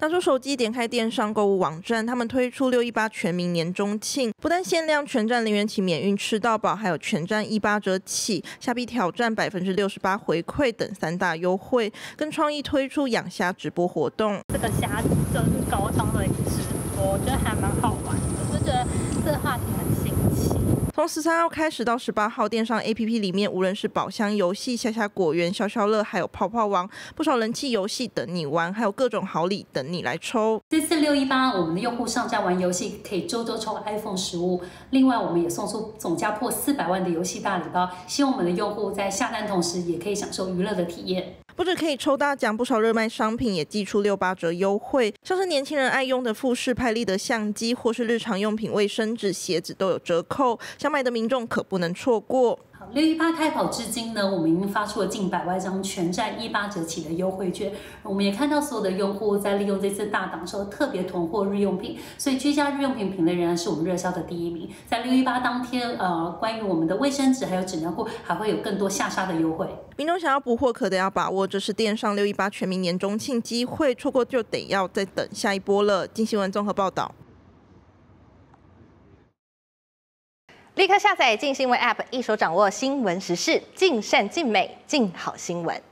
拿出手机，点开电商购物网站，他们推出六一八全民年中庆，不但限量全站零元起免运吃到饱，还有全站一八折起，虾币挑战百分之六十八回馈等三大优惠，跟创意推出养虾直播活动。这个虾真高汤的直播，我觉得还蛮好玩的，就觉得这个话题很新奇。从十三号开始到十八号，电商 APP 里面无论是宝箱游戏、下下果园、消消乐，还有泡泡王，不少人气游戏等你玩，还有各种好礼等你来抽。这次六一八，我们的用户上架玩游戏可以周周抽 iPhone 十五，另外我们也送出总价破四百万的游戏大礼包，希望我们的用户在下单同时也可以享受娱乐的体验。不止可以抽大奖，不少热卖商品也寄出六八折优惠，像是年轻人爱用的富士拍立得相机，或是日常用品卫生纸、鞋子都有折扣，想买的民众可不能错过。六一八开跑至今呢，我们已经发出了近百万张全站一八折起的优惠券。我们也看到所有的用户在利用这次大档时候特别囤货日用品，所以居家日用品品类仍然是我们热销的第一名。在六一八当天，呃，关于我们的卫生纸还有纸尿裤，还会有更多下杀的优惠。民众想要补货，可得要把握，这是电商六一八全民年中庆机会，错过就得要再等下一波了。金新闻综合报道。立刻下载“静新闻 ”App，一手掌握新闻时事，尽善尽美，尽好新闻。